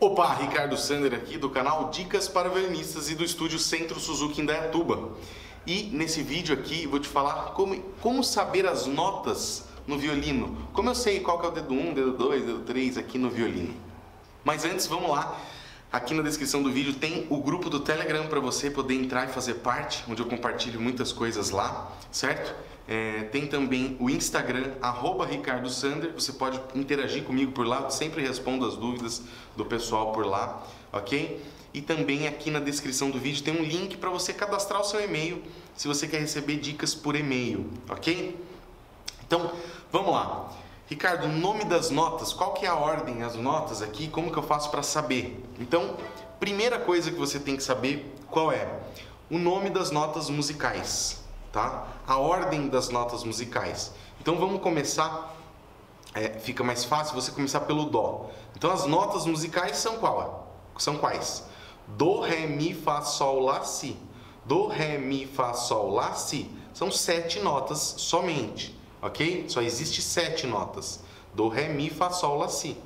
Opa, Ricardo Sander aqui do canal Dicas para Violinistas e do estúdio Centro Suzuki em Dayatuba. E nesse vídeo aqui vou te falar como, como saber as notas no violino. Como eu sei qual que é o dedo 1, dedo 2, dedo 3 aqui no violino. Mas antes, vamos lá. Aqui na descrição do vídeo tem o grupo do Telegram para você poder entrar e fazer parte, onde eu compartilho muitas coisas lá, certo? É, tem também o Instagram, arroba Ricardo Sander, você pode interagir comigo por lá, eu sempre respondo as dúvidas do pessoal por lá, ok? E também aqui na descrição do vídeo tem um link para você cadastrar o seu e-mail, se você quer receber dicas por e-mail, ok? Então, vamos lá. Ricardo, nome das notas, qual que é a ordem as notas aqui? Como que eu faço para saber? Então, primeira coisa que você tem que saber qual é? O nome das notas musicais, tá? A ordem das notas musicais. Então vamos começar, é, fica mais fácil você começar pelo Dó. Então as notas musicais são qual? São quais? Do, Ré, Mi, Fá, Sol, Lá, Si. Do, Ré, Mi, Fá, Sol, Lá, Si. São sete notas somente ok? Só existe sete notas. Do, Ré, Mi, Fá, Sol, Lá, Si.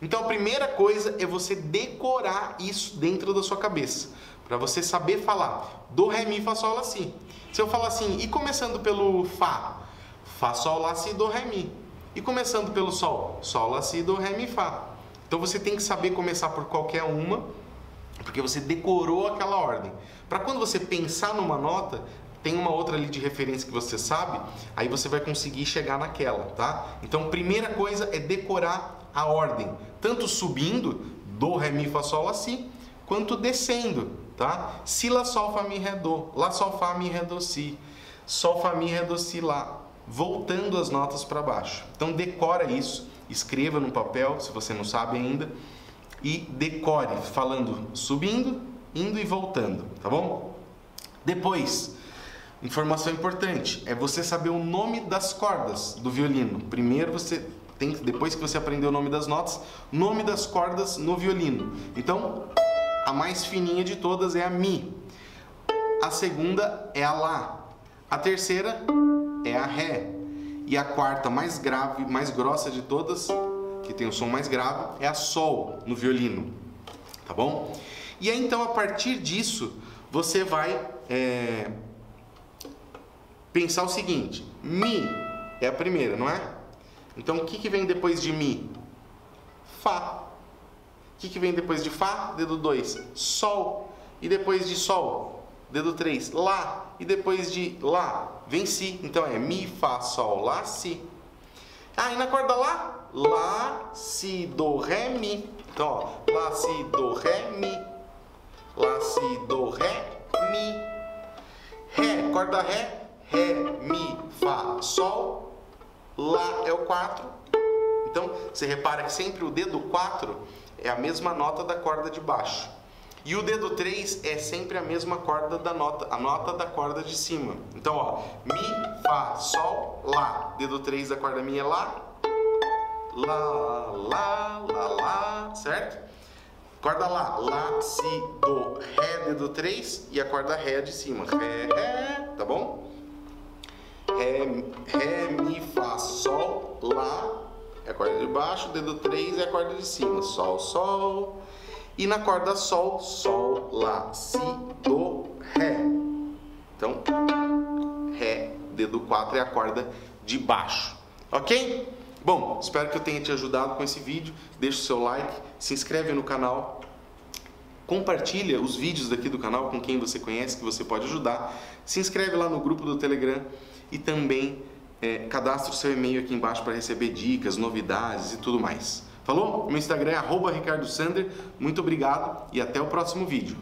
Então a primeira coisa é você decorar isso dentro da sua cabeça. Para você saber falar Do, Ré, Mi, Fá, Sol, Lá, Si. Se eu falar assim, e começando pelo Fá? Fá, Sol, Lá, Si, Do, Ré, Mi. E começando pelo Sol? Sol, Lá, Si, Do, Ré, Mi, Fá. Então você tem que saber começar por qualquer uma, porque você decorou aquela ordem. Para quando você pensar numa nota, tem uma outra ali de referência que você sabe, aí você vai conseguir chegar naquela, tá? Então, primeira coisa é decorar a ordem, tanto subindo, do, ré, mi, fá, sol, lá, si, quanto descendo, tá? Si, lá, sol, fá, mi, ré, do, lá, sol, fá, mi, ré, do, si, sol, fá, mi, ré, do, si, lá, voltando as notas para baixo. Então, decora isso, escreva no papel, se você não sabe ainda, e decore, falando subindo, indo e voltando, tá bom? Depois, Informação importante é você saber o nome das cordas do violino. Primeiro você tem, depois que você aprender o nome das notas, nome das cordas no violino. Então, a mais fininha de todas é a mi. A segunda é a lá. A terceira é a ré. E a quarta mais grave, mais grossa de todas, que tem o som mais grave, é a sol no violino. Tá bom? E aí então a partir disso você vai é, pensar o seguinte: Mi é a primeira, não é? Então o que, que vem depois de Mi? Fá. O que, que vem depois de Fá? Dedo 2. Sol. E depois de Sol? Dedo 3. Lá. E depois de Lá? Vem Si. Então é Mi, Fá, Sol, Lá, Si. Ah, e na corda Lá? Lá, Si, Do, Ré, Mi. Então, ó. Lá, Si, Do, Ré, Mi. Lá, Si, Do, Ré, Mi. Ré, corda Ré, Ré, Mi, Fá, Sol, Lá é o 4. Então, você repara que sempre o dedo 4 é a mesma nota da corda de baixo. E o dedo 3 é sempre a mesma corda da nota, a nota da corda de cima. Então, ó, Mi, Fá, Sol, Lá. Dedo 3 da corda minha é Lá. Lá, Lá, Lá, Lá, certo? Corda Lá, Lá, Si, Do, Ré, dedo 3 e a corda Ré de cima. Ré, Ré, tá bom? Ré, Ré, Mi, Fá, Sol, Lá, é a corda de baixo, dedo 3 é a corda de cima, Sol, Sol. E na corda Sol, Sol, Lá, Si, Do, Ré. Então, Ré, dedo 4 é a corda de baixo, ok? Bom, espero que eu tenha te ajudado com esse vídeo. Deixa o seu like, se inscreve no canal, compartilha os vídeos daqui do canal com quem você conhece que você pode ajudar. Se inscreve lá no grupo do Telegram e também é, cadastre o seu e-mail aqui embaixo para receber dicas, novidades e tudo mais. Falou? Meu Instagram é Ricardo Sander. Muito obrigado e até o próximo vídeo.